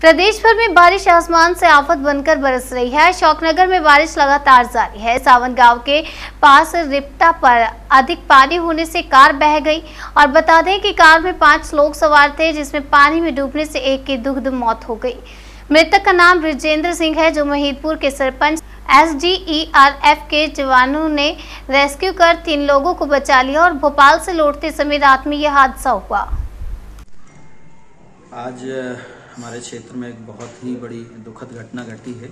प्रदेश भर में बारिश आसमान से आफत बनकर बरस रही है। शौकनगर में बारिश लगातार जारी है। सावन गाँव के पास रिप्टा पर अधिक पानी होने से कार बह गई और बता दें कि कार में पाँच लोग सवार थे, जिसमें पानी में डूबने से एक की दुग्ध मौत हो गई। मृतक का नाम ब्रिजेंद्र सिंह है, जो महीदपुर के सरपंच एस के जवानों ने रेस्क्यू कर तीन लोगों को बचा लिया और भोपाल से लौटते समय रात में यह हादसा हुआ। आज हमारे क्षेत्र में एक बहुत ही बड़ी दुखद घटना घटी है।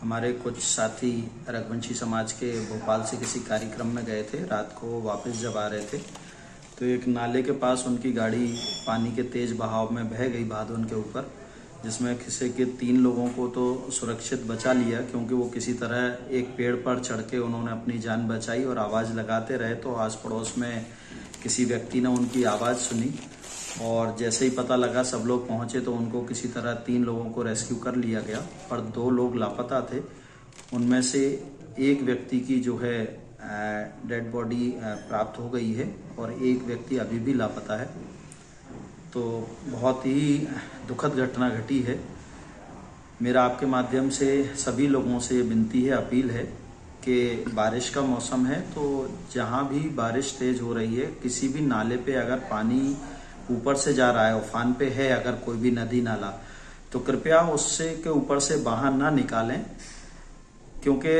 हमारे कुछ साथी रघुवंशी समाज के भोपाल से किसी कार्यक्रम में गए थे। रात को वापस जब आ रहे थे तो एक नाले के पास उनकी गाड़ी पानी के तेज बहाव में बह गई भादोन के ऊपर, जिसमें किसी के तीन लोगों को तो सुरक्षित बचा लिया, क्योंकि वो किसी तरह एक पेड़ पर चढ़ के उन्होंने अपनी जान बचाई और आवाज़ लगाते रहे तो आस पड़ोस में किसी व्यक्ति ने उनकी आवाज़ सुनी। और जैसे ही पता लगा सब लोग पहुँचे तो उनको किसी तरह तीन लोगों को रेस्क्यू कर लिया गया, पर दो लोग लापता थे। उनमें से एक व्यक्ति की जो है डेड बॉडी प्राप्त हो गई है और एक व्यक्ति अभी भी लापता है। तो बहुत ही दुखद घटना घटी है। मेरा आपके माध्यम से सभी लोगों से विनती है, अपील है कि बारिश का मौसम है तो जहाँ भी बारिश तेज हो रही है, किसी भी नाले पे अगर पानी ऊपर से जा रहा है, उफान पे है, अगर कोई भी नदी नाला। तो कृपया उससे के ऊपर से बाहर ना निकालें, क्योंकि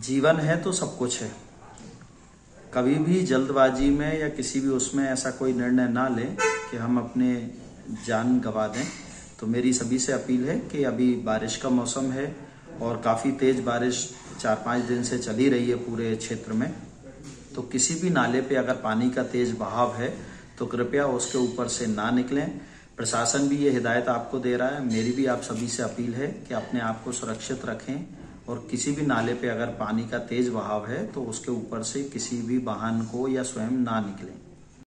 जीवन है तो सब कुछ है। कभी भी जल्दबाजी में या किसी भी उसमें ऐसा कोई निर्णय ना लें कि हम अपने जान गवा दें। तो मेरी सभी से अपील है कि अभी बारिश का मौसम है और काफ़ी तेज बारिश चार पाँच दिन से चली रही है पूरे क्षेत्र में। तो किसी भी नाले पे अगर पानी का तेज बहाव है तो कृपया उसके ऊपर से ना निकलें। प्रशासन भी ये हिदायत आपको दे रहा है। मेरी भी आप सभी से अपील है कि अपने आप को सुरक्षित रखें और किसी भी नाले पे अगर पानी का तेज बहाव है तो उसके ऊपर से किसी भी वाहन को या स्वयं ना निकलें।